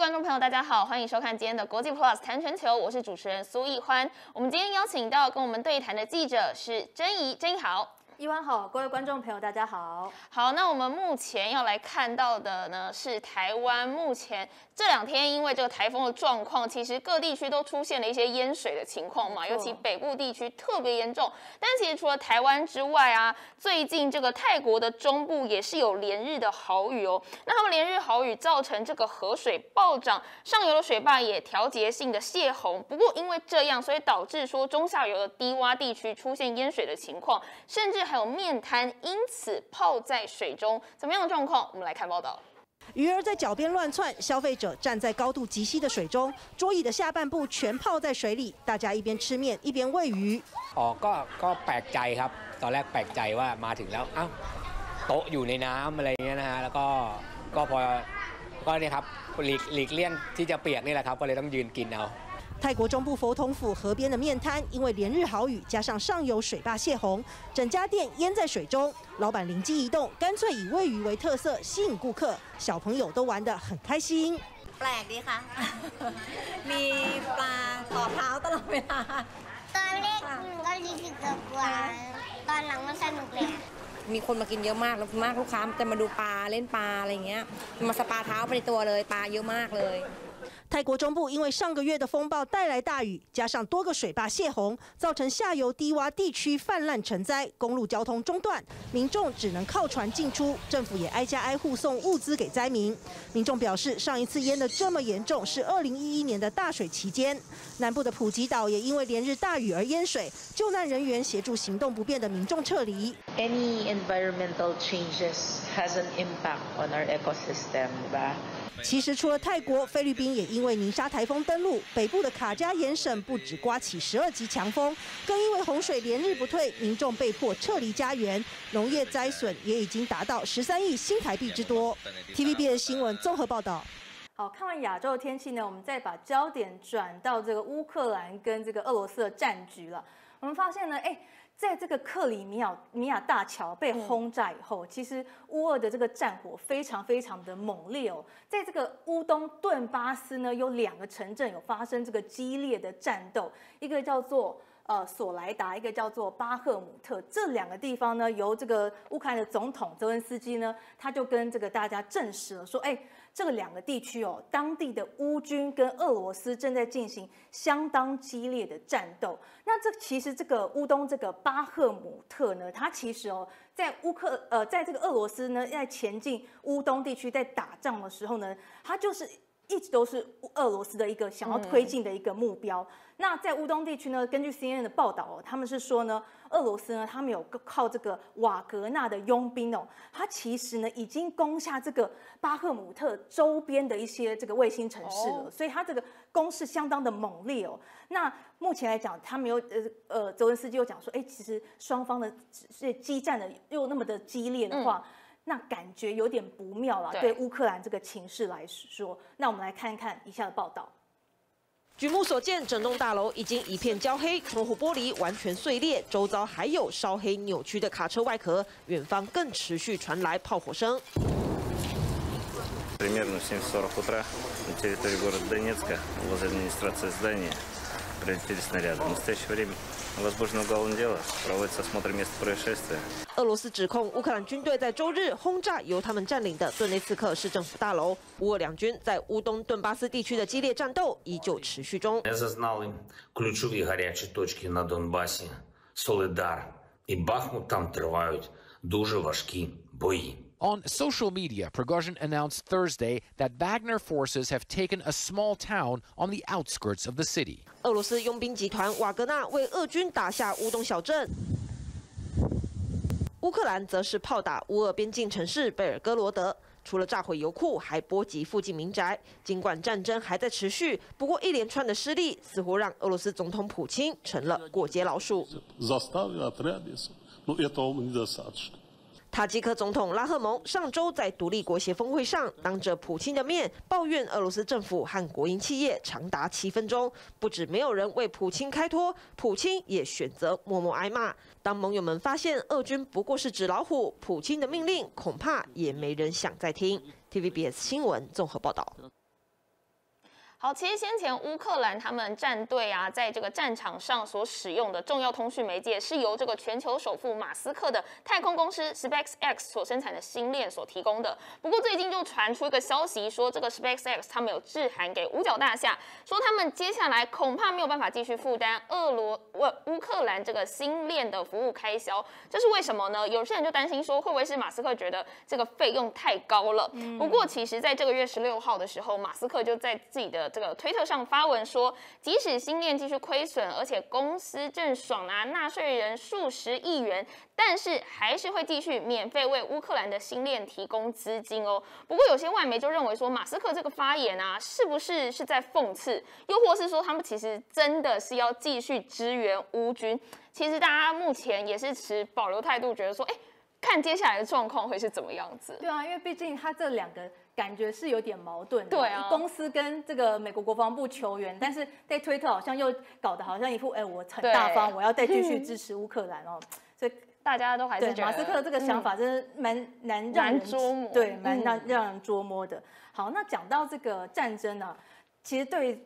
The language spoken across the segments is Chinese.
观众朋友，大家好，欢迎收看今天的国际 Plus 谈全球，我是主持人苏奕欢。我们今天邀请到跟我们对谈的记者是珍怡，珍怡好。一万好，各位观众朋友，大家好。好，那我们目前要来看到的呢，是台湾目前这两天因为这个台风的状况，其实各地区都出现了一些淹水的情况嘛，尤其北部地区特别严重。但其实除了台湾之外啊，最近这个泰国的中部也是有连日的豪雨哦。那他们连日豪雨造成这个河水暴涨，上游的水坝也调节性的泄洪。不过因为这样，所以导致说中下游的低洼地区出现淹水的情况，甚至。还有面瘫，因此泡在水中，怎么样的状况？我们来看报道。鱼儿在脚边乱窜，消费者站在高度极稀的水中，桌椅的下半部全泡在水里，大家一边吃面一边喂鱼。哦，ก็ก็แปลกใจครับตอนแรกแปลกใจว่ามาถึงแล้วอ้าวโต๊ะอยู่ในน้ำอะไรเงี้ยนะฮะแล้วก็ก็พอก็เนี่ยครับหลีกหลีกเลี่ยงที่จะเปียกนี่แหละครับก็เลยต้องยืนกินเอา 泰国中部佛统府河边的面摊，因为连日好雨，加上上游水坝泄洪，整家店淹在水中。老板灵机一动，干脆以喂鱼为特色，吸引顾客。小朋友都玩得很开心。แปลกดีค่ะ มีปลาต่อเท้าตลอดเวลาตอนแรกมันก็รู้สึกกลัวตอนหลังมันสนุกเลยมีคนมากินเยอะมากแล้วมากลูกค้าจะมาดูปลาเล่นปลาอะไรเงี้ยมาสปาเท้าไปในตัวเลยปลาเยอะมากเลย 泰国中部因为上个月的风暴带来大雨，加上多个水坝泄洪，造成下游低洼地区泛滥成灾，公路交通中断，民众只能靠船进出。政府也挨家挨户送物资给灾民。民众表示，上一次淹得这么严重是二零一一年的大水期间。南部的普吉岛也因为连日大雨而淹水，救难人员协助行动不便的民众撤离。Any environmental changes has an impact on our ecosystem, 其实，除了泰国，菲律宾也因为泥沙台风登陆，北部的卡加延省不止刮起十二级强风，更因为洪水连日不退，民众被迫撤离家园，农业灾损也已经达到十三亿新台币之多。TVB 的新闻综合报道。好，看完亚洲的天气呢，我们再把焦点转到这个乌克兰跟这个俄罗斯的战局了。我们发现呢，哎。在这个克里米亚米亚大桥被轰炸以后，其实乌俄的这个战火非常非常的猛烈哦。在这个乌东顿巴斯呢，有两个城镇有发生这个激烈的战斗，一个叫做呃索莱达，一个叫做巴赫姆特。这两个地方呢，由这个乌克兰的总统泽文斯基呢，他就跟这个大家证实了说，哎。这个两个地区哦，当地的乌军跟俄罗斯正在进行相当激烈的战斗。那这其实这个乌东这个巴赫姆特呢，它其实哦，在乌克呃，在这个俄罗斯呢，在前进乌东地区在打仗的时候呢，它就是一直都是俄罗斯的一个想要推进的一个目标。那在乌东地区呢，根据 CNN 的报道哦，他们是说呢，俄罗斯呢，他们有靠这个瓦格纳的佣兵哦，他其实呢已经攻下这个巴赫姆特周边的一些这个卫星城市了，所以他这个攻势相当的猛烈哦。那目前来讲，他们有呃呃，泽文斯基又讲说，哎，其实双方的这激战的又那么的激烈的话，那感觉有点不妙了。对乌克兰这个情势来说，那我们来看一看以下的报道。举目所见，整栋大楼已经一片焦黑，窗户玻璃完全碎裂，周遭还有烧黑扭曲的卡车外壳，远方更持续传来炮火声。Примерно в 7:40 утра на территории города Донецка возле администрации здания прилетели снаряды. В настоящее время возбуждено уголовное дело, проводится осмотр места происшествия. 俄罗斯指控乌克兰军队在周日轰炸由他们占领的顿内茨克市政府大楼。乌俄两军在乌东顿巴斯地区的激烈战斗依旧持续中。Зазнали ключові гарячі точки на Донбасі, Солидар і Бахмут там тривають дуже важкі бої. On social media, Prigozhin announced Thursday that Wagner forces have taken a small town on the outskirts of the city. 俄罗斯佣兵集团瓦格纳为俄军打下乌东小镇。乌克兰则是炮打乌俄边境城市贝尔格罗德，除了炸毁油库，还波及附近民宅。尽管战争还在持续，不过一连串的失利似乎让俄罗斯总统普京成了过街老鼠。塔吉克总统拉赫蒙上周在独立国协峰会上，当着普京的面抱怨俄罗斯政府和国营企业长达七分钟，不止没有人为普京开脱，普京也选择默默挨骂。当盟友们发现俄军不过是纸老虎，普京的命令恐怕也没人想再听。TVBS 新闻综合报道。好，其实先前乌克兰他们战队啊，在这个战场上所使用的重要通讯媒介，是由这个全球首富马斯克的太空公司 SpaceX 所生产的星链所提供的。不过最近就传出一个消息，说这个 SpaceX 他们有致函给五角大厦，说他们接下来恐怕没有办法继续负担俄罗乌乌克兰这个星链的服务开销。这是为什么呢？有些人就担心说，会不会是马斯克觉得这个费用太高了？不过其实在这个月十六号的时候，马斯克就在自己的这个推特上发文说，即使新链继续亏损，而且公司正爽拿纳税人数十亿元，但是还是会继续免费为乌克兰的新链提供资金哦。不过有些外媒就认为说，马斯克这个发言啊，是不是是在讽刺，又或是说他们其实真的是要继续支援乌军？其实大家目前也是持保留态度，觉得说，哎。看接下来的状况会是怎么样子？对啊，因为毕竟他这两个感觉是有点矛盾的。对啊，公司跟这个美国国防部求援，但是在推特好像又搞得好像一副哎，我很大方，我要再继续支持乌克兰哦。所以大家都还是马斯克这个想法真的蛮难让人捉摸，对，蛮让让人捉摸的。好，那讲到这个战争呢，其实对。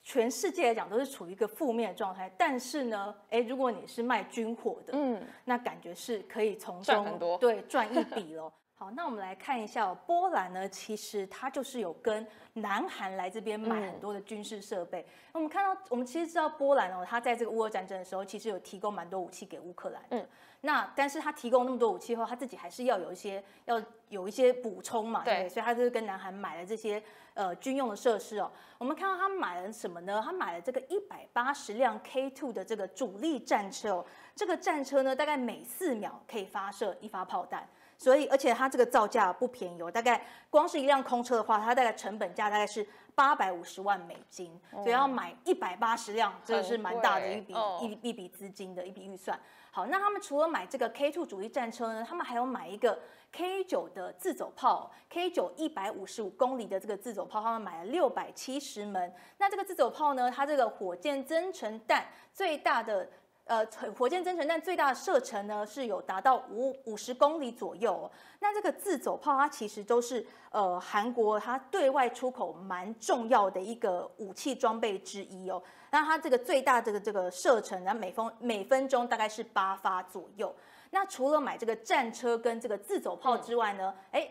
全世界来讲都是处于一个负面的状态，但是呢，哎，如果你是卖军火的，嗯，那感觉是可以从中对赚一笔喽。好，那我们来看一下哦波兰呢，其实它就是有跟南韩来这边买很多的军事设备。我们看到，我们其实知道波兰哦，它在这个乌俄战争的时候，其实有提供蛮多武器给乌克兰。嗯，那但是它提供那么多武器后，它自己还是要有一些要有一些补充嘛，对，所以它就是跟南韩买了这些。呃，军用的设施哦，我们看到它买了什么呢？它买了这个一百八十辆 K two 的这个主力战车哦，这个战车呢，大概每四秒可以发射一发炮弹，所以而且它这个造价不便宜哦，大概光是一辆空车的话，它大概成本价大概是八百五十万美金，所以要买一百八十辆，真的是蛮大的一笔一一笔资金的一笔预算。好，那他们除了买这个 K2 主力战车呢，他们还有买一个。K 九的自走炮，K 九一百五十五公里的这个自走炮，他们买了六百七十门。那这个自走炮呢，它这个火箭增程弹最大的，呃，火箭增程弹最大的射程呢是有达到五五十公里左右。那这个自走炮，它其实都是呃韩国它对外出口蛮重要的一个武器装备之一哦。那它这个最大这个这个射程，然后每分每分钟大概是八发左右。那除了买这个战车跟这个自走炮之外呢？哎，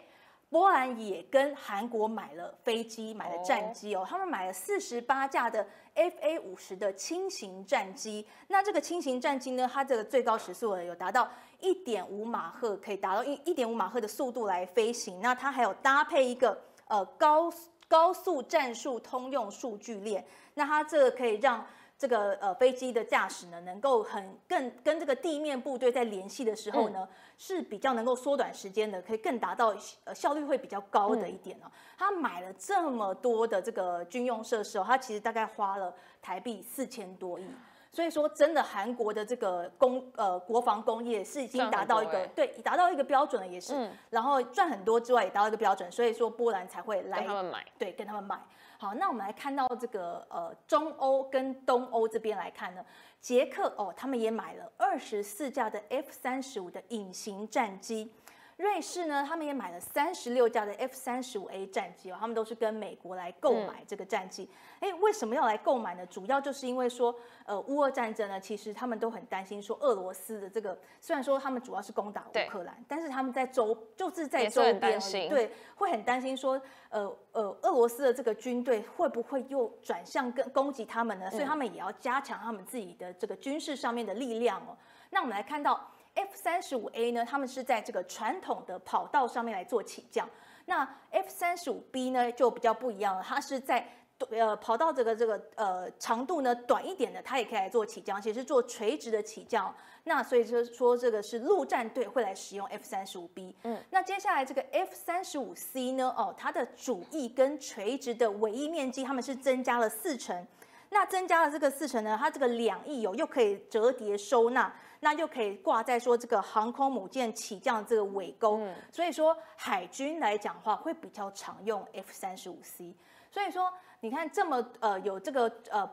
波兰也跟韩国买了飞机，买了战机哦。他们买了四十八架的 FA 五十的轻型战机。那这个轻型战机呢，它这个最高时速有达到一点五马赫，可以达到一一点五马赫的速度来飞行。那它还有搭配一个呃高高速战术通用数据链。那它这个可以让这个呃飞机的驾驶呢，能够很更跟这个地面部队在联系的时候呢，是比较能够缩短时间的，可以更达到呃效率会比较高的一点哦。他买了这么多的这个军用设施哦，他其实大概花了台币四千多亿。所以说，真的韩国的这个工呃国防工业是已经达到一个对达到一个标准了，也是，然后赚很多之外也达到一个标准，所以说波兰才会来跟他们买，对，跟他们买。好，那我们来看到这个呃中欧跟东欧这边来看呢，捷克哦，他们也买了二十四架的 F 三十五的隐形战机。瑞士呢，他们也买了三十六架的 F 三十五 A 战机哦，他们都是跟美国来购买这个战机。哎，为什么要来购买呢？主要就是因为说，呃，乌俄战争呢，其实他们都很担心说，俄罗斯的这个虽然说他们主要是攻打乌克兰，但是他们在周就是在周边，对，会很担心说，呃呃，俄罗斯的这个军队会不会又转向跟攻击他们呢？所以他们也要加强他们自己的这个军事上面的力量哦。那我们来看到。F 三十五 A 呢，他们是在这个传统的跑道上面来做起降。那 F 三十五 B 呢，就比较不一样了，它是在呃跑道这个这个呃长度呢短一点的，它也可以来做起降，其实做垂直的起降。那所以就说这个是陆战队会来使用 F 三十五 B。嗯，那接下来这个 F 三十五 C 呢，哦，它的主翼跟垂直的尾翼面积，他们是增加了四成。那增加了这个四成呢，它这个两翼有又可以折叠收纳。那就可以挂在说这个航空母舰起降这个尾钩，所以说海军来讲话会比较常用 F 三十五 C。所以说你看这么呃有这个呃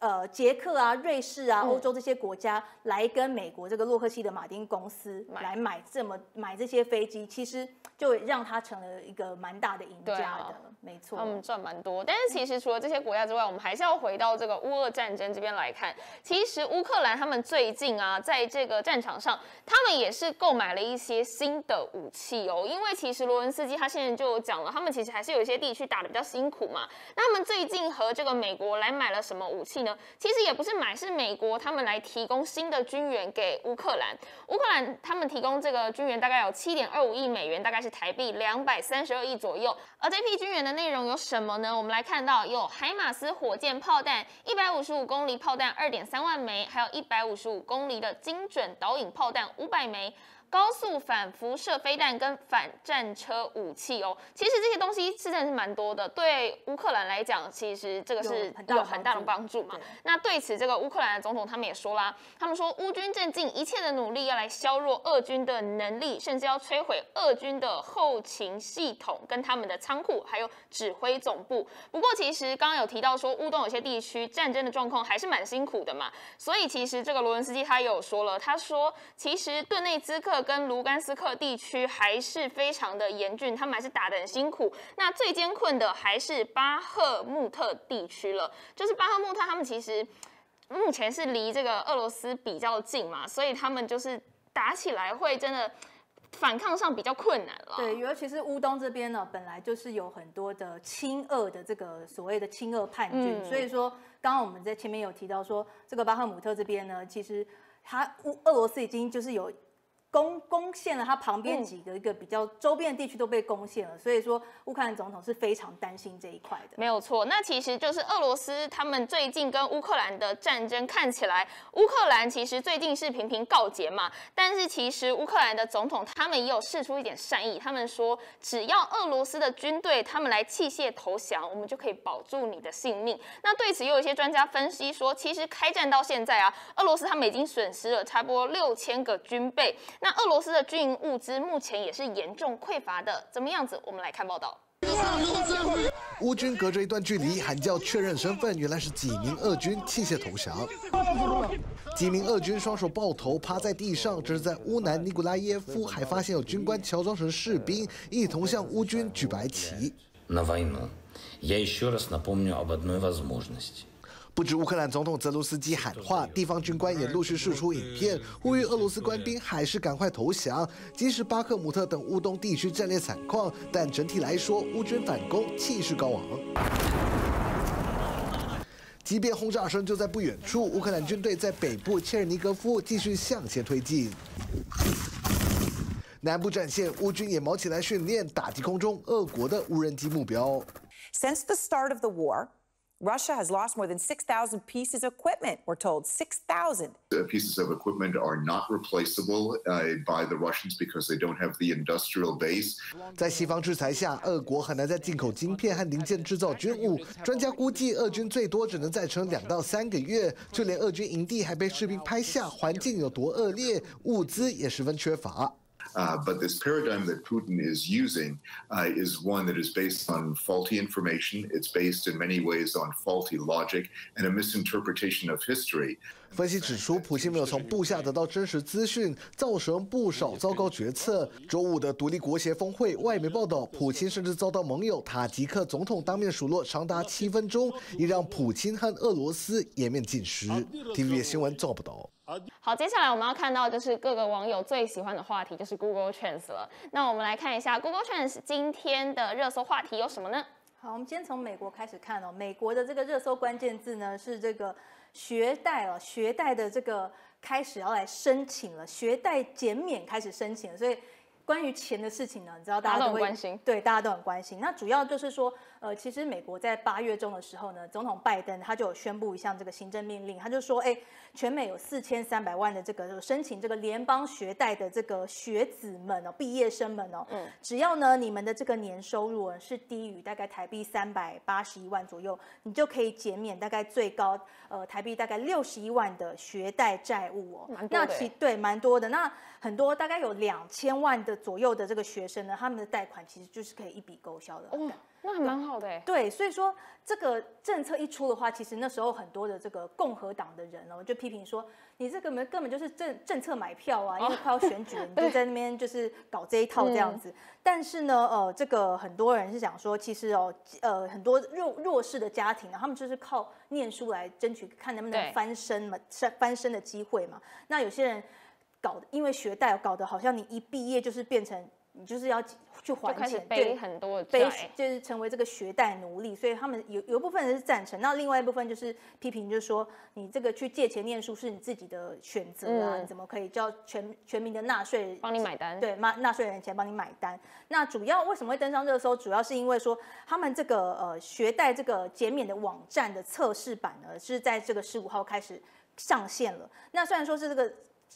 呃捷克啊、瑞士啊、欧洲这些国家来跟美国这个洛克希德马丁公司来买这么买这些飞机，其实就让他成了一个蛮大的赢家的，没错。他们赚蛮多，但是其实除了这些国家之外，我们还是要回到这个乌俄战争这边来看。其实乌克兰他们最近啊，在这个战场上，他们也是购买了一些新的武器哦。因为其实罗文斯基他现在就有讲了，他们其实还是有一些地区打的比较辛苦嘛。那他们最近和这个美国来买了什么武器其实也不是买，是美国他们来提供新的军援给乌克兰。乌克兰他们提供这个军援大概有七点二五亿美元，大概是台币两百三十二亿左右。而这批军援的内容有什么呢？我们来看到有海马斯火箭炮弹一百五十五公里炮弹二点三万枚，还有一百五十五公里的精准导引炮弹五百枚。高速反辐射飞弹跟反战车武器哦，其实这些东西是真的是蛮多的。对乌克兰来讲，其实这个是有很大的帮助嘛。那对此，这个乌克兰的总统他们也说啦，他们说乌军正尽一切的努力要来削弱俄军的能力，甚至要摧毁俄军的后勤系统跟他们的仓库，还有指挥总部。不过，其实刚刚有提到说乌东有些地区战争的状况还是蛮辛苦的嘛。所以，其实这个罗伦斯基他有说了，他说其实顿内兹克。跟卢甘斯克地区还是非常的严峻，他们还是打得很辛苦。那最艰困的还是巴赫穆特地区了，就是巴赫穆特，他们其实目前是离这个俄罗斯比较近嘛，所以他们就是打起来会真的反抗上比较困难了。对，尤其是乌东这边呢，本来就是有很多的亲俄的这个所谓的亲俄叛军，所以说刚刚我们在前面有提到说，这个巴赫姆特这边呢，其实他乌俄罗斯已经就是有。攻攻陷了它旁边几个一个比较周边的地区都被攻陷了，所以说乌克兰总统是非常担心这一块的。没有错，那其实就是俄罗斯他们最近跟乌克兰的战争看起来，乌克兰其实最近是频频告捷嘛，但是其实乌克兰的总统他们也有试出一点善意，他们说只要俄罗斯的军队他们来弃械投降，我们就可以保住你的性命。那对此也有一些专家分析说，其实开战到现在啊，俄罗斯他们已经损失了差不多六千个军备。那俄罗斯的军营物资目前也是严重匮乏的，怎么样子？我们来看报道。乌军隔着一段距离喊叫确认身份，原来是几名俄军弃械投降。几名俄军双手抱头趴在地上，这是在乌南尼古拉耶夫，还发现有军官乔装成士兵，一同向乌军举白旗。不止乌克兰总统泽卢斯基喊话，地方军官也陆续释出影片，呼吁俄罗斯官兵还是赶快投降。即使巴克姆特等乌东地区战略惨况，但整体来说，乌军反攻气势高昂。即便轰炸声就在不远处，乌克兰军队在北部切尔尼戈夫继续向前推进。南部战线，乌军也忙起来训练打击空中俄国的无人机目标。Since the start of the war. Russia has lost more than 6,000 pieces of equipment. We're told 6,000 pieces of equipment are not replaceable uh, by the Russians because they don't have the industrial base. 在西方制裁下，俄国很难再进口晶片和零件制造军务。专家估计，俄军最多只能再撑两到三个月。就连俄军营地还被士兵拍下，环境有多恶劣，物资也十分缺乏。Uh, but this paradigm that Putin is using uh, is one that is based on faulty information. It's based in many ways on faulty logic and a misinterpretation of history. 分析指出，普京没有从部下得到真实资讯，造成不少糟糕决策。周五的独立国协峰会，外媒报道，普京甚至遭到盟友塔吉克总统当面数落长达七分钟，也让普京和俄罗斯颜面尽失。TVB 新闻做不到。好，接下来我们要看到就是各个网友最喜欢的话题，就是 Google Trends 了。那我们来看一下 Google Trends 今天的热搜话题有什么呢？好，我们先从美国开始看哦。美国的这个热搜关键字呢是这个学贷哦，学贷的这个开始要来申请了，学贷减免开始申请了，所以关于钱的事情呢，你知道大家都很关心，对，大家都很关心。那主要就是说。呃，其实美国在八月中的时候呢，总统拜登他就有宣布一项这个行政命令，他就说，哎，全美有四千三百万的这个申请这个联邦学贷的这个学子们哦，毕业生们哦，嗯，只要呢你们的这个年收入是低于大概台币三百八十一万左右，你就可以减免大概最高呃台币大概六十一万的学贷债务哦，那其对蛮多的，那很多大概有两千万的左右的这个学生呢，他们的贷款其实就是可以一笔勾销的。那还蛮好的哎。对，所以说这个政策一出的话，其实那时候很多的这个共和党的人哦，就批评说，你这个根根本就是政政策买票啊，因为快要选举了，你 就在那边就是搞这一套这样子。但是呢，呃，这个很多人是想说，其实哦，呃，很多弱弱势的家庭啊，他们就是靠念书来争取看能不能翻身嘛，翻翻身的机会嘛。那有些人搞，因为学贷搞得好像你一毕业就是变成。你就是要去还钱，背很多背就是成为这个学贷奴隶，所以他们有有一部分人是赞成，那另外一部分就是批评，就是说你这个去借钱念书是你自己的选择啊，你怎么可以叫全全民的纳税帮你买单？对，纳纳税人钱帮你买单。那主要为什么会登上热搜？主要是因为说他们这个呃学贷这个减免的网站的测试版呢，是在这个十五号开始上线了。那虽然说是这个。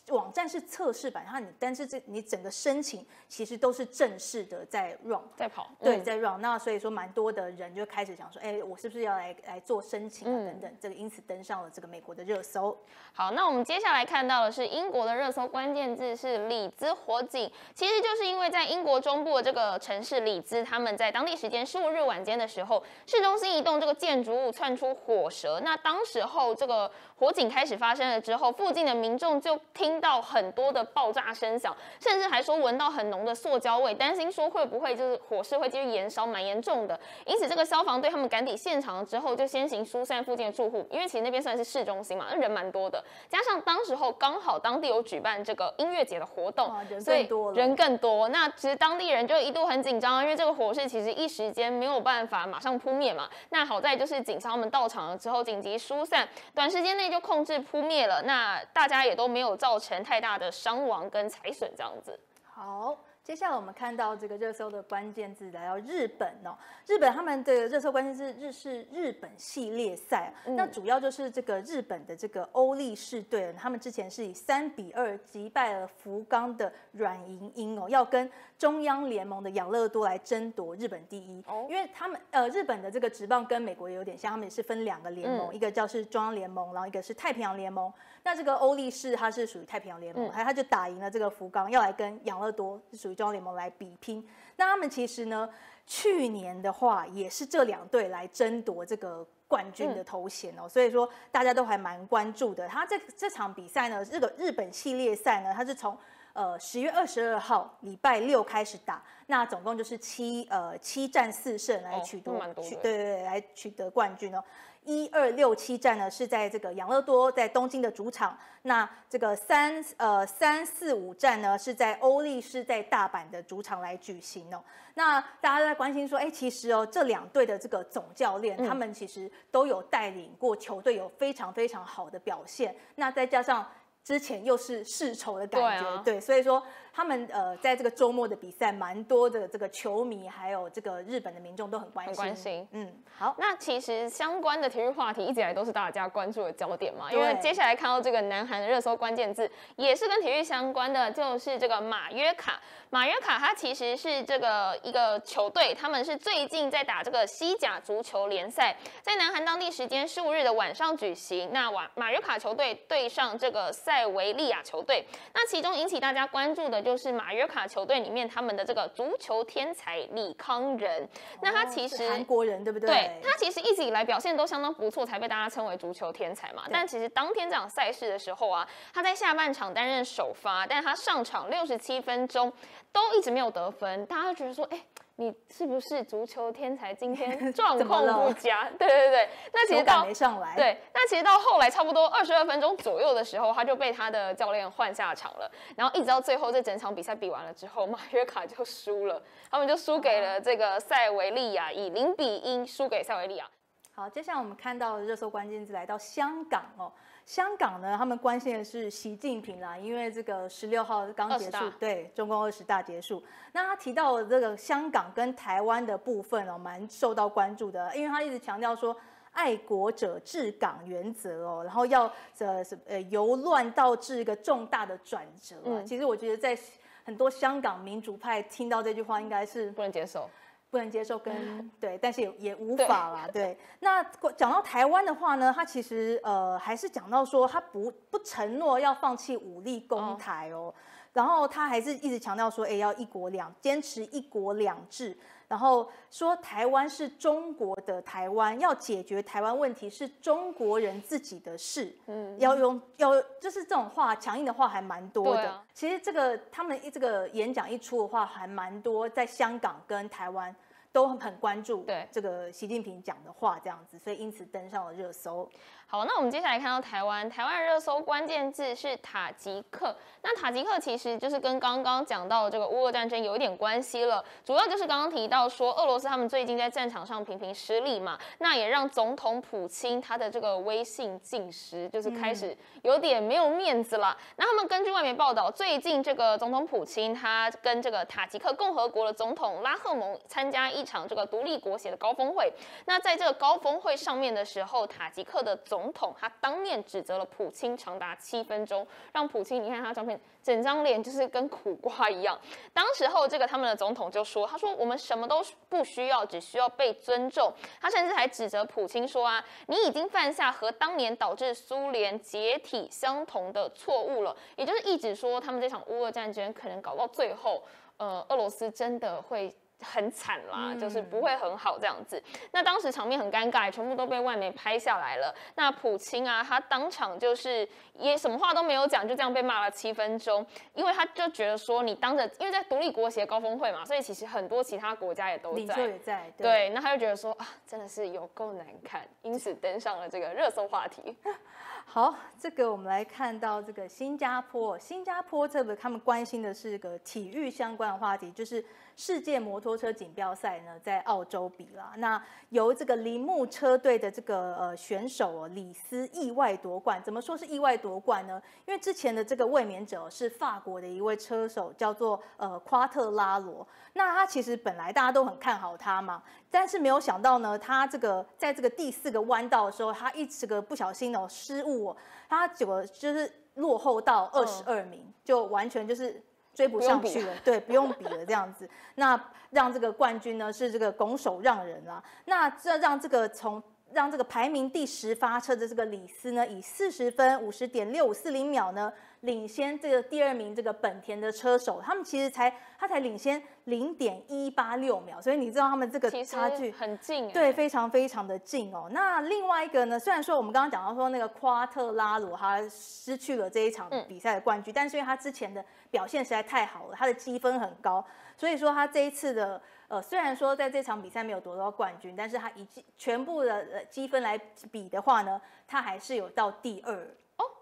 网站是测试版，然后你但是这你整个申请其实都是正式的在 run 在跑，对，在 run。那所以说蛮多的人就开始想说，哎，我是不是要来来做申请啊等等，这个因此登上了这个美国的热搜。好，那我们接下来看到的是英国的热搜关键字是里兹火警，其实就是因为在英国中部的这个城市里兹，他们在当地时间十五日晚间的时候，市中心一栋这个建筑物窜出火舌，那当时候这个火警开始发生了之后，附近的民众就听。到很多的爆炸声响，甚至还说闻到很浓的塑胶味，担心说会不会就是火势会继续延烧，蛮严重的。因此，这个消防队他们赶抵现场之后，就先行疏散附近的住户，因为其实那边算是市中心嘛，那人蛮多的。加上当时候刚好当地有举办这个音乐节的活动，所以人更多。那其实当地人就一度很紧张，因为这个火势其实一时间没有办法马上扑灭嘛。那好在就是警察他们到场了之后，紧急疏散，短时间内就控制扑灭了。那大家也都没有造成。成太大的伤亡跟财损这样子。好，接下来我们看到这个热搜的关键字来到日本哦。日本他们的热搜关键字日是日本系列赛，那主要就是这个日本的这个欧力士队，他们之前是以三比二击败了福冈的软银鹰哦，要跟中央联盟的养乐多来争夺日本第一。因为他们呃日本的这个职棒跟美国也有点像，他们也是分两个联盟，一个叫是中央联盟，然后一个是太平洋联盟。那这个欧力士它是属于太平洋联盟，他他就打赢了这个福冈，要来跟养乐多是属于中央联盟来比拼。那他们其实呢，去年的话也是这两队来争夺这个冠军的头衔哦，所以说大家都还蛮关注的。他这这场比赛呢，这个日本系列赛呢，它是从呃十月二十二号礼拜六开始打，那总共就是七呃七战四胜来取得取对对对来取得冠军哦。一二六七战呢是在这个养乐多在东京的主场，那这个三呃三四五站呢是在欧力士在大阪的主场来举行哦。那大家都在关心说，哎，其实哦这两队的这个总教练他们其实都有带领过球队有非常非常好的表现，那再加上之前又是世仇的感觉，对，所以说。他们呃，在这个周末的比赛，蛮多的这个球迷，还有这个日本的民众都很关心。很关心，嗯，好。那其实相关的体育话题一直以来都是大家关注的焦点嘛。因为接下来看到这个南韩的热搜关键字，也是跟体育相关的，就是这个马约卡。马约卡它其实是这个一个球队，他们是最近在打这个西甲足球联赛，在南韩当地时间十五日的晚上举行。那马马约卡球队对上这个塞维利亚球队，那其中引起大家关注的。就是马约卡球队里面他们的这个足球天才李康仁，那他其实韩国人对不对？对他其实一直以来表现都相当不错，才被大家称为足球天才嘛。但其实当天这场赛事的时候啊，他在下半场担任首发，但是他上场六十七分钟都一直没有得分，大家觉得说，哎。你是不是足球天才？今天 状况不佳。对对对，那其实到没上来。对，那其实到后来差不多二十二分钟左右的时候，他就被他的教练换下场了。然后一直到最后，这整场比赛比完了之后，马约卡就输了，他们就输给了这个塞维利亚，以零比一输给塞维利亚。好，接下来我们看到的热搜关键字来到香港哦。香港呢，他们关心的是习近平啦，因为这个十六号刚结束，对，中共二十大结束。那他提到这个香港跟台湾的部分哦，蛮受到关注的，因为他一直强调说爱国者治港原则哦，然后要呃什呃由乱到治一个重大的转折。嗯，其实我觉得在很多香港民主派听到这句话，应该是不能接受。不能接受跟 对，但是也也无法啦。对，那讲到台湾的话呢，他其实呃还是讲到说他不不承诺要放弃武力攻台哦，然后他还是一直强调说，哎，要一国两坚持一国两制。然后说台湾是中国的台湾，要解决台湾问题是中国人自己的事，嗯，要用要就是这种话强硬的话还蛮多的。啊、其实这个他们一这个演讲一出的话，还蛮多在香港跟台湾都很关注对这个习近平讲的话这样子，所以因此登上了热搜。好，那我们接下来看到台湾，台湾热搜关键字是塔吉克。那塔吉克其实就是跟刚刚讲到的这个乌俄战争有一点关系了，主要就是刚刚提到说俄罗斯他们最近在战场上频频失利嘛，那也让总统普京他的这个威信尽失，就是开始有点没有面子了。那他们根据外媒报道，最近这个总统普京他跟这个塔吉克共和国的总统拉赫蒙参加一场这个独立国协的高峰会。那在这个高峰会上面的时候，塔吉克的总总统他当面指责了普京长达七分钟，让普京你看他照片，整张脸就是跟苦瓜一样。当时候这个他们的总统就说，他说我们什么都不需要，只需要被尊重。他甚至还指责普京说啊，你已经犯下和当年导致苏联解体相同的错误了，也就是一直说他们这场乌俄战争可能搞到最后，呃，俄罗斯真的会。很惨啦，就是不会很好这样子。那当时场面很尴尬，全部都被外媒拍下来了。那普京啊，他当场就是也什么话都没有讲，就这样被骂了七分钟。因为他就觉得说，你当着因为在独立国协高峰会嘛，所以其实很多其他国家也都在，也在。对，那他就觉得说啊，真的是有够难看，因此登上了这个热搜话题。好，这个我们来看到这个新加坡，新加坡这个他们关心的是个体育相关的话题，就是世界摩托车锦标赛呢在澳洲比啦。那由这个铃木车队的这个呃选手哦李斯意外夺冠，怎么说是意外夺冠呢？因为之前的这个卫冕者是法国的一位车手，叫做呃夸特拉罗。那他其实本来大家都很看好他嘛，但是没有想到呢，他这个在这个第四个弯道的时候，他一直个不小心哦失误哦，他结果就是落后到二十二名，就完全就是追不上去了，对，不用比了这样子。那让这个冠军呢是这个拱手让人啊，那这让这个从让这个排名第十发车的这个李斯呢，以四十分五十点六五四零秒呢。领先这个第二名这个本田的车手，他们其实才他才领先零点一八六秒，所以你知道他们这个差距很近，对，非常非常的近哦。那另外一个呢，虽然说我们刚刚讲到说那个夸特拉罗他失去了这一场比赛的冠军，但是因为他之前的表现实在太好了，他的积分很高，所以说他这一次的呃虽然说在这场比赛没有夺到冠军，但是他以全部的积分来比的话呢，他还是有到第二。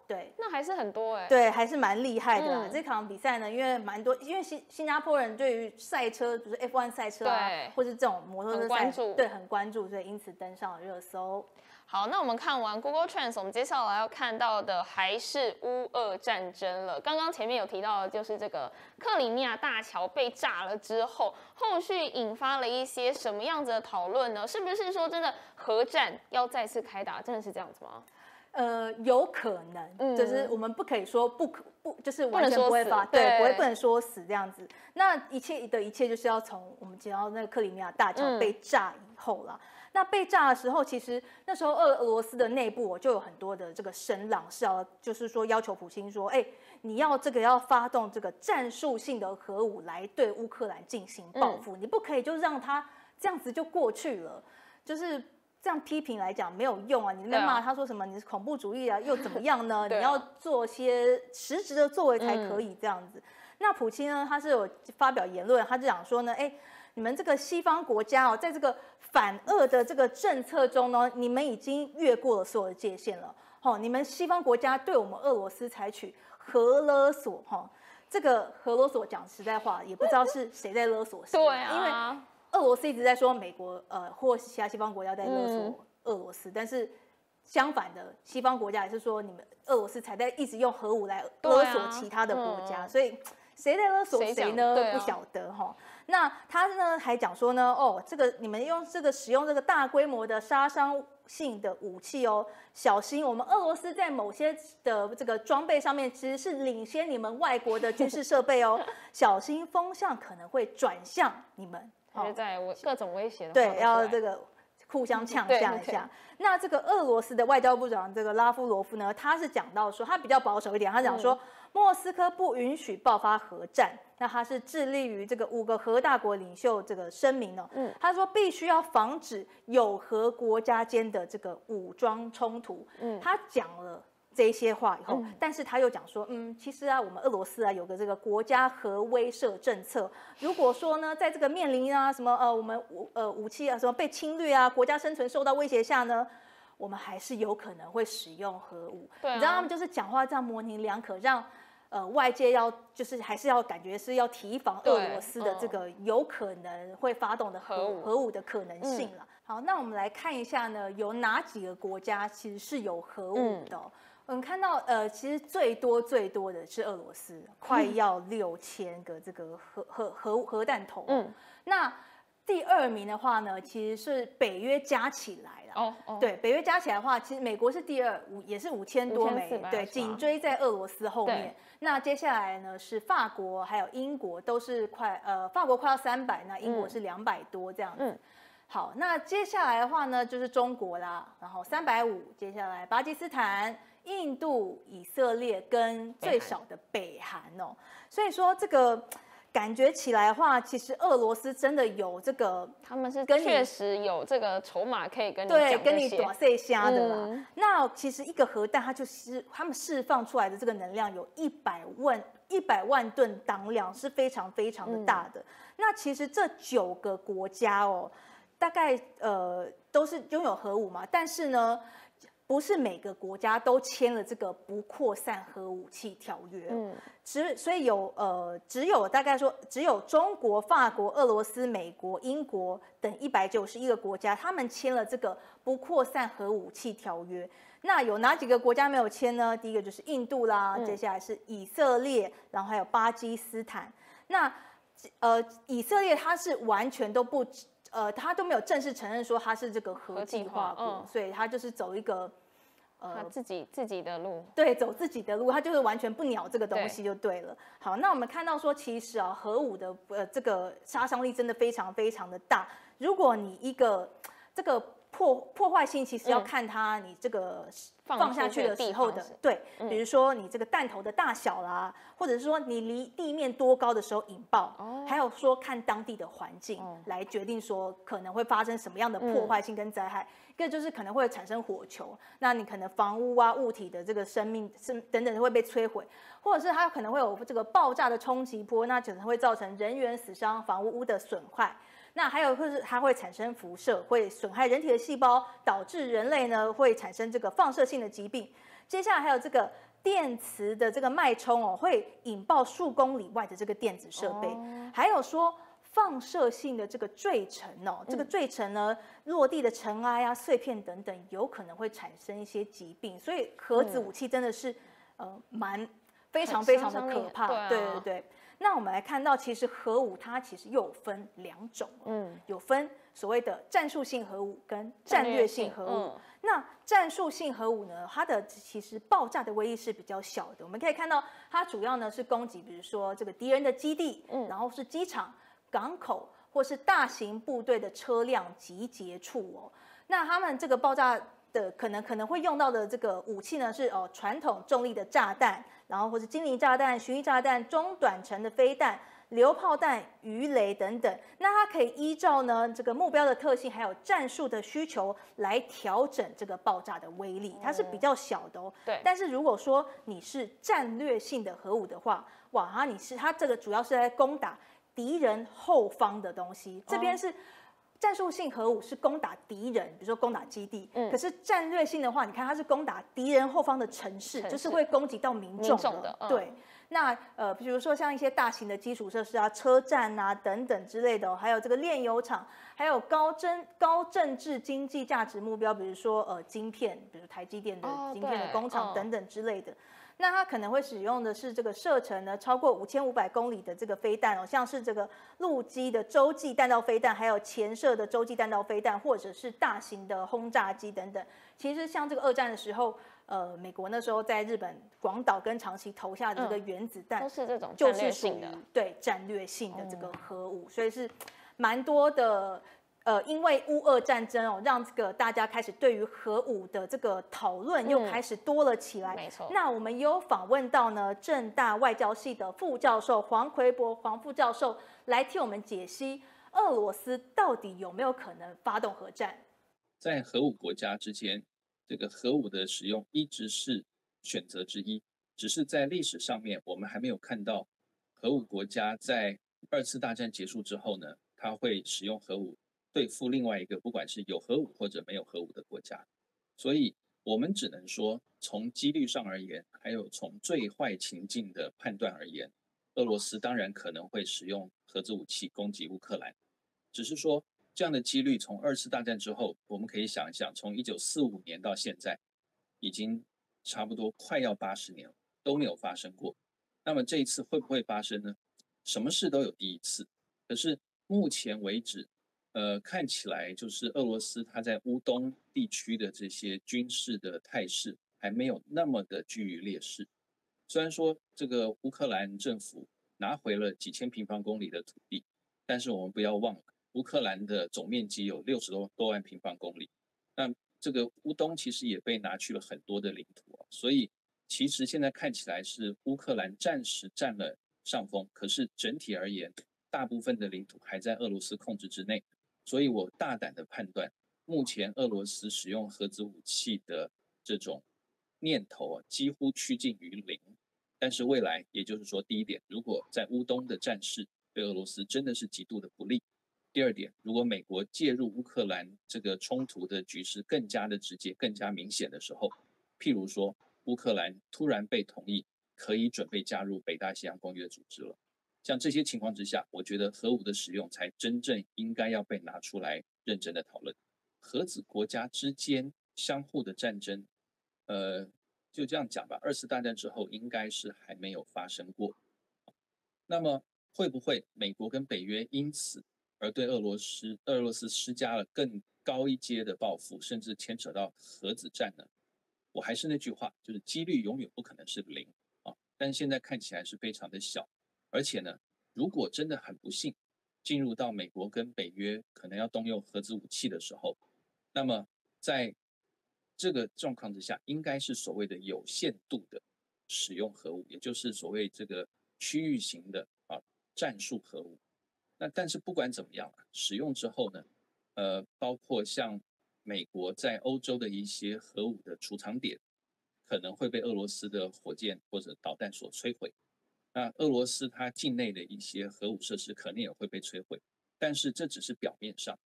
对，那还是很多哎，对，还是蛮厉害的。这场比赛呢，因为蛮多，因为新新加坡人对于赛车，比如 F1 赛车啊，或是这种摩托车赛，对，很关注，所以因此登上了热搜。好，那我们看完 Google Trends，我们接下来要看到的还是乌俄战争了。刚刚前面有提到的，就是这个克里米亚大桥被炸了之后，后续引发了一些什么样子的讨论呢？是不是说真的核战要再次开打？真的是这样子吗？呃，有可能，嗯就是我们不可以说不可不，就是完全不会发，对，不会不能说死这样子。那一切的一切就是要从我们讲到那个克里米亚大桥被炸以后了。那被炸的时候，其实那时候俄俄罗斯的内部就有很多的这个声浪，是要就是说要求普京说，哎，你要这个要发动这个战术性的核武来对乌克兰进行报复，你不可以就让他这样子就过去了，就是。这样批评来讲没有用啊！你在骂他说什么？你是恐怖主义啊？又怎么样呢？你要做些实质的作为才可以这样子。那普京呢？他是有发表言论，他就讲说呢：哎，你们这个西方国家哦，在这个反俄的这个政策中呢，你们已经越过了所有的界限了。哦，你们西方国家对我们俄罗斯采取核勒索，哈，这个核勒索讲实在话，也不知道是谁在勒索谁。对啊，因为。俄罗斯一直在说美国，呃，或其他西方国家在勒索俄罗斯，但是相反的，西方国家也是说你们俄罗斯才在一直用核武来勒索其他的国家，所以谁在勒索谁呢？不晓得哈。那他呢还讲说呢，哦，这个你们用这个使用这个大规模的杀伤性的武器哦，小心我们俄罗斯在某些的这个装备上面其实是领先你们外国的军事设备哦，小心风向可能会转向你们。在我各种威胁的对，要这个互相呛下一下。那这个俄罗斯的外交部长这个拉夫罗夫呢，他是讲到说，他比较保守一点，他讲说、嗯莫斯科不允许爆发核战，那他是致力于这个五个核大国领袖这个声明哦，嗯。他说必须要防止有核国家间的这个武装冲突，嗯。他讲了。这些话以后，嗯。但是他又讲说，嗯，其实啊，我们俄罗斯啊有个这个国家核威慑政策。如果说呢，在这个面临啊什么呃我们武呃武器啊什么被侵略啊，国家生存受到威胁下呢，我们还是有可能会使用核武。对啊你知道他们就是讲话这样模棱两可，让呃外界要就是还是要感觉是要提防俄对罗斯的这嗯个有可能会发动的核核武核武的可能性了。好，那我们来看一下呢，有哪几个国家其实是有核武的哦、我们看到，呃，其实最多最多的是俄罗斯，快要六千个这个核核核核弹头。嗯，那第二名的话呢，其实是北约加起来了。哦哦，对，北约加起来的话，其实美国是第二，五也是五千多枚，5400对，紧追在俄罗斯后面。那接下来呢是法国还有英国，都是快呃，法国快要三百，那英国嗯是两百多这样子。嗯好，那接下来的话呢，就是中国啦，然后三百五，接下来巴基斯坦、印度、以色列跟最少的北韩哦。所以说这个感觉起来的话，其实俄罗斯真的有这个他们是确实有这个筹码可以跟你对，跟你短碎瞎的啦。嗯那其实一个核弹，它就是他们释放出来的这个能量有一百万一百万吨当量，是非常非常的大的。那其实这九个国家哦，大概呃都是拥有核武嘛，但是呢。不是每个国家都签了这个不扩散核武器条约，嗯只所以有呃只有大概说只有中国、法国、俄罗斯、美国、英国等一百九十一个国家，他们签了这个不扩散核武器条约。那有哪几个国家没有签呢？第一个就是印度啦，嗯接下来是以色列，然后还有巴基斯坦。那呃，以色列它是完全都不呃，他都没有正式承认说他是这个核核计计划国，嗯所以他就是走一个他呃自己自己的路，对，走自己的路，他就是完全不鸟这个东西就对了。好，那我们看到说，其实啊，核武的呃这个杀伤力真的非常非常的大。如果你一个这个破破坏性，其实要嗯看它你这个放放下去的时候的对，嗯比如说你这个弹头的大小啦，或者是说你离地面多高的时候引爆，哦还有说看当地的环境来决定说可能会发生什么样的破嗯坏性跟灾害。一个就是可能会产生火球，那你可能房屋啊、物体的这个生命是等等会被摧毁，或者是它可能会有这个爆炸的冲击波，那可能会造成人员死伤、房屋屋的损坏。那还有就是它会产生辐射，会损害人体的细胞，导致人类呢会产生这个放射性的疾病。接下来还有这个电磁的这个脉冲哦，会引爆数公里外的这个电子设备，还有说。放射性的这个坠尘哦，这个坠尘呢，落地的尘埃啊、碎片等等，有可能会产生一些疾病，所以核子武器真的是、呃蛮非常非常的可怕。对对对。那我们来看到，其实核武它其实又分两种，嗯，有分所谓的战术性核武跟战略性核武。嗯那战术性核武呢，它的其实爆炸的威力是比较小的。我们可以看到，它主要呢是攻击，比如说这个敌人的基地，嗯然后是机场、港口或是大型部队的车辆集结处哦。那他们这个爆炸的可能可能会用到的这个武器呢，是哦传统重力的炸弹，然后或是精灵炸弹、巡弋炸弹、中短程的飞弹。榴炮弹、鱼雷等等，那它可以依照呢这个目标的特性，还有战术的需求来调整这个爆炸的威力，它是比较小的哦。对但是如果说你是战略性的核武的话，哇，它你是它这个主要是在攻打敌人后方的东西，这边是。战术性核武是攻打敌人，比如说攻打基地。嗯。可是战略性的话，你看它是攻打敌人后方的城市，城市。就是会攻击到民众的。嗯。对，那呃，比如说像一些大型的基础设施啊、车站啊等等之类的哦、还有这个炼油厂，还有高政高政治经济价值目标，比如说呃晶片，比如台积电的哦晶片的工厂等等之类的。那它可能会使用的是这个射程呢超过五千五百公里的这个飞弹哦，像是这个陆基的洲际弹道飞弹，还有潜射的洲际弹道飞弹，或者是大型的轰炸机等等。其实像这个二战的时候，呃，美国那时候在日本广岛跟长崎投下的这个嗯原子弹，都是这种就是属战略性的于对战略性的这个核武，所以是蛮多的。呃，因为乌俄战争哦，让这个大家开始对于核武的这个讨论又开始多了起来。没错。那我们有访问到呢，正大外交系的副教授黄奎博黄副教授来替我们解析，俄罗斯到底有没有可能发动核战？在核武国家之间，这个核武的使用一直是选择之一，只是在历史上面，我们还没有看到核武国家在二次大战结束之后呢，他会使用核武。对付另外一个不管是有核武或者没有核武的国家，所以我们只能说，从几率上而言，还有从最坏情境的判断而言，俄罗斯当然可能会使用核子武器攻击乌克兰。只是说，这样的几率从二次大战之后，我们可以想一想，从一九四五年到现在，已经差不多快要八十年，都没有发生过。那么这一次会不会发生呢？什么事都有第一次，可是目前为止。呃，看起来就是俄罗斯它在乌东地区的这些军事的态势还没有那么的居于劣势。虽然说这个乌克兰政府拿回了几千平方公里的土地，但是我们不要忘了，乌克兰的总面积有六十多多万平方公里。那这个乌东其实也被拿去了很多的领土啊，所以其实现在看起来是乌克兰暂时占了上风，可是整体而言，大部分的领土还在俄罗斯控制之内。所以我大胆的判断，目前俄罗斯使用核子武器的这种念头啊，几乎趋近于零。但是未来，也就是说，第一点，如果在乌东的战事对俄罗斯真的是极度的不利；第二点，如果美国介入乌克兰这个冲突的局势更加的直接、更加明显的时候，譬如说乌克兰突然被同意可以准备加入北大西洋公约组织了。像这些情况之下，我觉得核武的使用才真正应该要被拿出来认真的讨论。核子国家之间相互的战争，呃，就这样讲吧。二次大战之后应该是还没有发生过。那么会不会美国跟北约因此而对俄罗斯俄罗斯施加了更高一阶的报复，甚至牵扯到核子战呢？我还是那句话，就是几率永远不可能是零啊，但现在看起来是非常的小。而且呢，如果真的很不幸进入到美国跟北约可能要动用核子武器的时候，那么在这个状况之下，应该是所谓的有限度的使用核武，也就是所谓这个区域型的啊战术核武。那但是不管怎么样，使用之后呢，呃，包括像美国在欧洲的一些核武的储藏点，可能会被俄罗斯的火箭或者导弹所摧毁。那俄罗斯它境内的一些核武设施可能也会被摧毁，但是这只是表面上。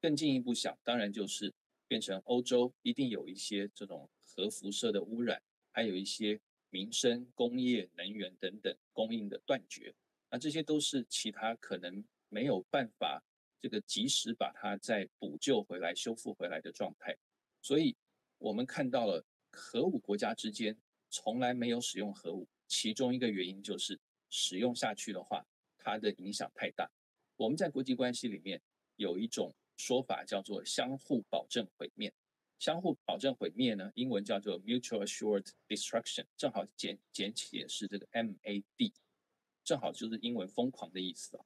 更进一步想，当然就是变成欧洲一定有一些这种核辐射的污染，还有一些民生、工业、能源等等供应的断绝。那这些都是其他可能没有办法这个及时把它再补救回来、修复回来的状态。所以我们看到了核武国家之间从来没有使用核武。其中一个原因就是使用下去的话，它的影响太大。我们在国际关系里面有一种说法叫做相互保证毁灭。相互保证毁灭呢，英文叫做 mutual assured destruction，正好简简写是这个 MAD，正好就是英文疯狂的意思啊。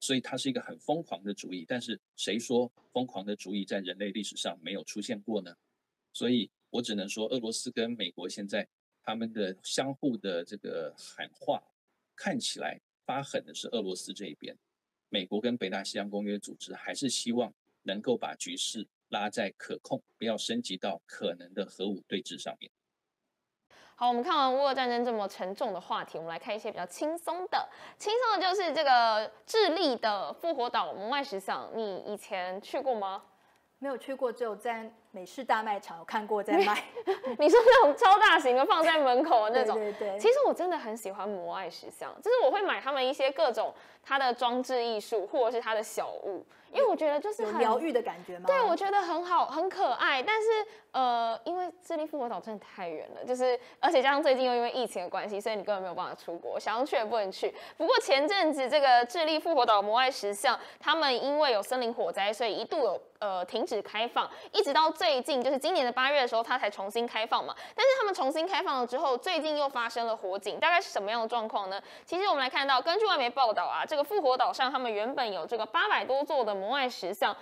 所以它是一个很疯狂的主义。但是谁说疯狂的主义在人类历史上没有出现过呢？所以我只能说，俄罗斯跟美国现在。他们的相互的这个喊话，看起来发狠的是俄罗斯这一边，美国跟北大西洋公约组织还是希望能够把局势拉在可控，不要升级到可能的核武对峙上面。好，我们看完乌俄战争这么沉重的话题，我们来看一些比较轻松的。轻松的就是这个智利的复活岛摩艾石像，你以前去过吗？没有去过，只有在。美式大卖场有看过在卖，你说那种超大型的放在门口的那种，对对。其实我真的很喜欢摩艾石像，就是我会买他们一些各种它的装置艺术或者是它的小物，因为我觉得就是很疗愈的感觉吗？对，我觉得很好，很可爱。但是呃，因为智利复活岛真的太远了，就是而且加上最近又因为疫情的关系，所以你根本没有办法出国，想要去也不能去。不过前阵子这个智利复活岛摩艾石像，他们因为有森林火灾，所以一度有呃停止开放，一直到最近就是今年的八月的时候，它才重新开放嘛。但是他们重新开放了之后，最近又发生了火警，大概是什么样的状况呢？其实我们来看到，根据外媒报道啊，这个复活岛上他们原本有这个八百多座的摩红外石像。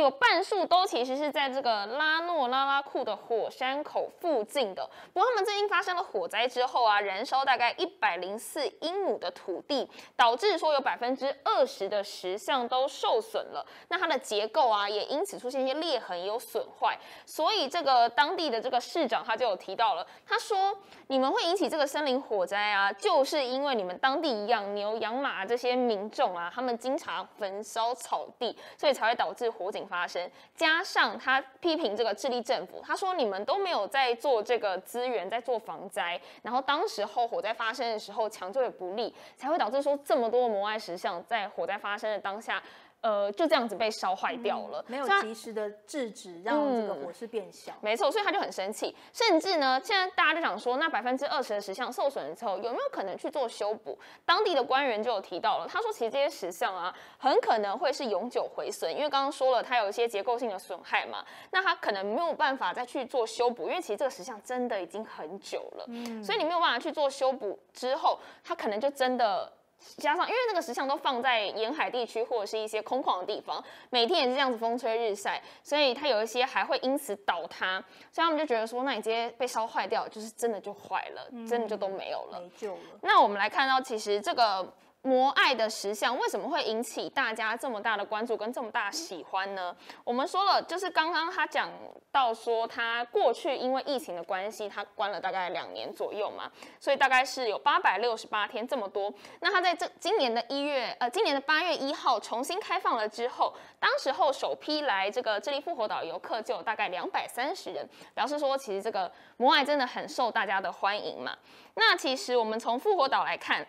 有半数都其实是在这个拉诺拉拉库的火山口附近的。不过他们最近发生了火灾之后啊，燃烧大概一百零四英亩的土地，导致说有百分之二十的石像都受损了。那它的结构啊，也因此出现一些裂痕，有损坏。所以这个当地的这个市长他就有提到了，他说你们会引起这个森林火灾啊，就是因为你们当地养牛养马这些民众啊，他们经常焚烧草地，所以才会导致火警。发生，加上他批评这个智利政府，他说你们都没有在做这个资源，在做防灾，然后当时候火灾发生的时候抢救也不利，才会导致说这么多摩艾石像在火灾发生的当下。呃，就这样子被烧坏掉了，没有及时的制止，让这个火势变小。没错，所以他就很生气，甚至呢，现在大家就想说，那百分之二十的石像受损了之后，有没有可能去做修补？当地的官员就有提到了，他说，其实这些石像啊，很可能会是永久毁损，因为刚刚说了，它有一些结构性的损害嘛，那它可能没有办法再去做修补，因为其实这个石像真的已经很久了，所以你没有办法去做修补之后，它可能就真的。加上，因为那个石像都放在沿海地区或者是一些空旷的地方，每天也是这样子风吹日晒，所以它有一些还会因此倒塌，所以他们就觉得说，那你直接被烧坏掉，就是真的就坏了，真的就都没有了，没救了。那我们来看到，其实这个。摩艾的石像为什么会引起大家这么大的关注跟这么大喜欢呢？我们说了，就是刚刚他讲到说，他过去因为疫情的关系，他关了大概两年左右嘛，所以大概是有八百六十八天这么多。那他在这今年的一月，呃，今年的八月一号重新开放了之后，当时候首批来这个智利复活岛游客就有大概两百三十人，表示说其实这个摩艾真的很受大家的欢迎嘛。那其实我们从复活岛来看。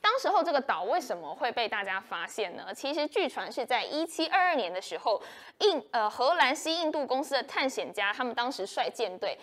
当时候这个岛为什么会被大家发现呢？其实据传是在一七二二年的时候，印呃荷兰西印度公司的探险家，他们当时率舰队。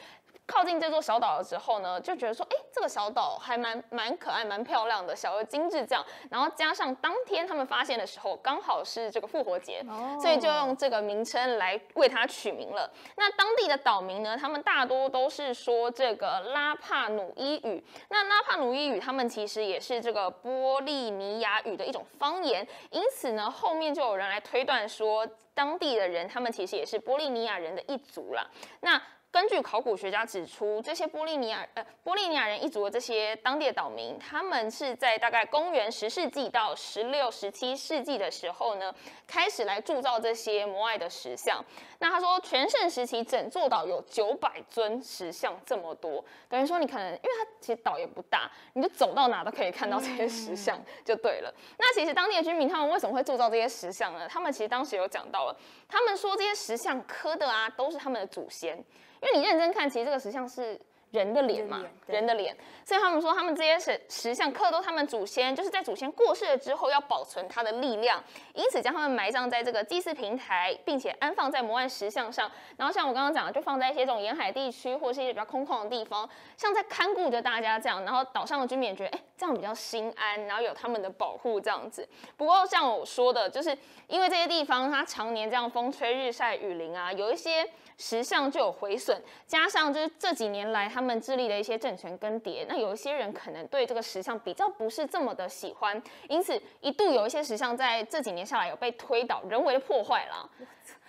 靠近这座小岛了之后呢，就觉得说，哎，这个小岛还蛮蛮可爱、蛮漂亮的，小而精致这样。然后加上当天他们发现的时候，刚好是这个复活节，所以就用这个名称来为它取名了。那当地的岛民呢，他们大多都是说这个拉帕努伊语。那拉帕努伊语，他们其实也是这个波利尼亚语的一种方言。因此呢，后面就有人来推断说，当地的人他们其实也是波利尼亚人的一族啦。那根据考古学家指出，这些波利尼亚呃波利尼亚人一族的这些当地的岛民，他们是在大概公元十世纪到十六、十七世纪的时候呢，开始来铸造这些摩艾的石像。那他说，全盛时期整座岛有九百尊石像，这么多，等于说你可能因为它其实岛也不大，你就走到哪都可以看到这些石像，就对了。那其实当地的居民他们为什么会铸造这些石像呢？他们其实当时有讲到了，他们说这些石像刻的啊，都是他们的祖先。因为你认真看，其实这个石像是人的脸嘛，人的脸，所以他们说他们这些石石像刻都他们祖先，就是在祖先过世了之后要保存他的力量，因此将他们埋葬在这个祭祀平台，并且安放在摩艾石像上。然后像我刚刚讲的，就放在一些这种沿海地区或者是一些比较空旷的地方，像在看顾着大家这样。然后岛上的居民也觉得，哎，这样比较心安，然后有他们的保护这样子。不过像我说的，就是因为这些地方它常年这样风吹日晒雨淋啊，有一些。石像就有毁损，加上就是这几年来他们智利的一些政权更迭，那有一些人可能对这个石像比较不是这么的喜欢，因此一度有一些石像在这几年下来有被推倒，人为的破坏了。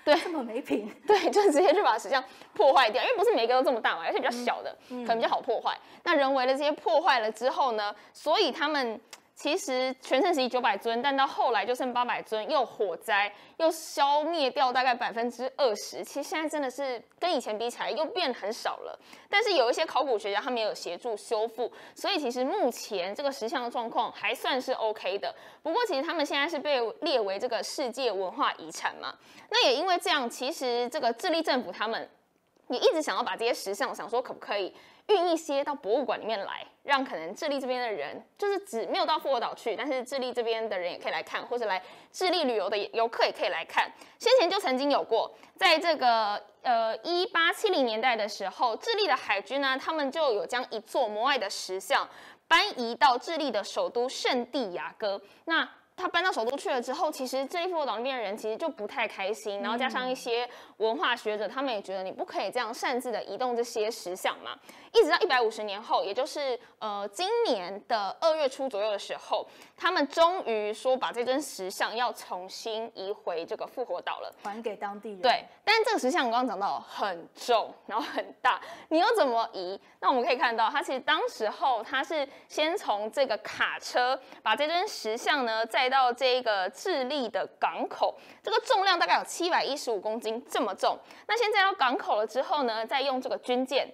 对，这么没品。对，就直接就把石像破坏掉，因为不是每个都这么大嘛，而且比较小的可能比较好破坏。那人为的这些破坏了之后呢，所以他们。其实全盛时期九百尊，但到后来就剩八百尊，又火灾，又消灭掉大概百分之二十。其实现在真的是跟以前比起来又变很少了。但是有一些考古学家他们也有协助修复，所以其实目前这个石像的状况还算是 OK 的。不过其实他们现在是被列为这个世界文化遗产嘛。那也因为这样，其实这个智利政府他们也一直想要把这些石像，想说可不可以。运一些到博物馆里面来，让可能智利这边的人，就是只没有到复活岛去，但是智利这边的人也可以来看，或者来智利旅游的游客也可以来看。先前就曾经有过，在这个呃一八七零年代的时候，智利的海军呢，他们就有将一座摩艾的石像搬移到智利的首都圣地亚哥。那他搬到首都去了之后，其实智利复活岛那边的人其实就不太开心，然后加上一些文化学者，他们也觉得你不可以这样擅自的移动这些石像嘛。一直到一百五十年后，也就是呃今年的二月初左右的时候，他们终于说把这尊石像要重新移回这个复活岛了，还给当地人。对，但是这个石像我刚刚讲到很重，然后很大，你要怎么移？那我们可以看到，它其实当时候它是先从这个卡车把这尊石像呢载到这个智利的港口，这个重量大概有七百一十五公斤这么重。那现在到港口了之后呢，再用这个军舰。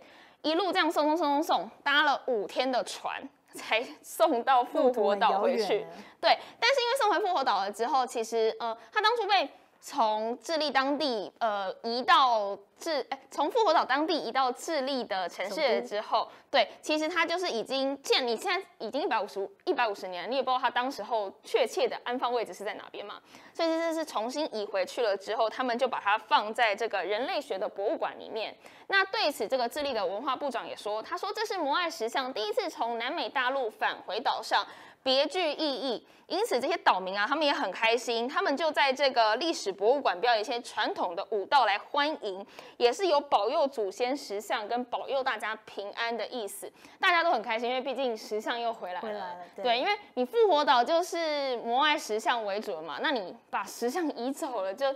一路这样送送送送送，搭了五天的船才送到复活岛回去。对，但是因为送回复活岛了之后，其实呃，他当初被。从智利当地呃移到智哎，从复活岛当地移到智利的城市之后，对，其实它就是已经建，你现在已经一百五十五一百五十年，你也不知道它当时候确切的安放位置是在哪边嘛，所以这是重新移回去了之后，他们就把它放在这个人类学的博物馆里面。那对此，这个智利的文化部长也说，他说这是摩艾石像第一次从南美大陆返回岛上。别具意义，因此这些岛民啊，他们也很开心，他们就在这个历史博物馆表演一些传统的舞蹈来欢迎，也是有保佑祖先石像跟保佑大家平安的意思，大家都很开心，因为毕竟石像又回来了。对，因为你复活岛就是摩艾石像为主嘛，那你把石像移走了就。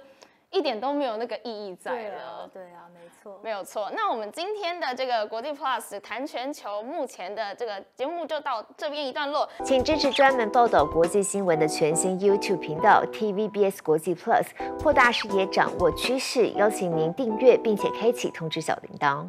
一点都没有那个意义在了，对啊，没错，没有错。那我们今天的这个国际 Plus 谈全球，目前的这个节目就到这边一段落。请支持专门报道国际新闻的全新 YouTube 频道 TVBS 国际 Plus，扩大视野，掌握趋势。邀请您订阅并且开启通知小铃铛。